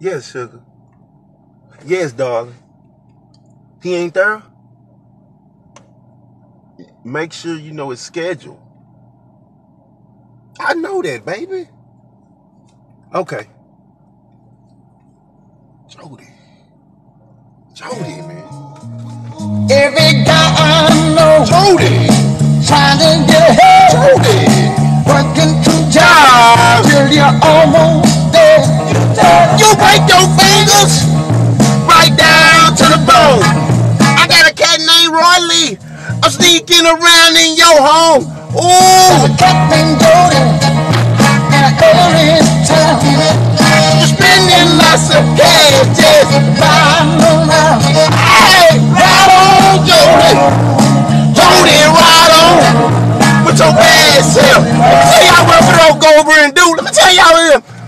Yes, sugar. Yes, darling. He ain't there? Make sure you know his schedule. I know that, baby. Okay. Jody. Jody, man. Every guy I know Jody. trying to get ahead, Jody. working two jobs till you're almost. You break your fingers right down to the bone. I got a cat named Roy Lee. I'm sneaking around in your home. Ooh, a cat named Jody in an area town. you're spending lots of cash just Riding around, Hey, ride on, Jody. Jody, ride on with your bad self. Let me tell y'all what Fro go over and do. Let me tell y'all what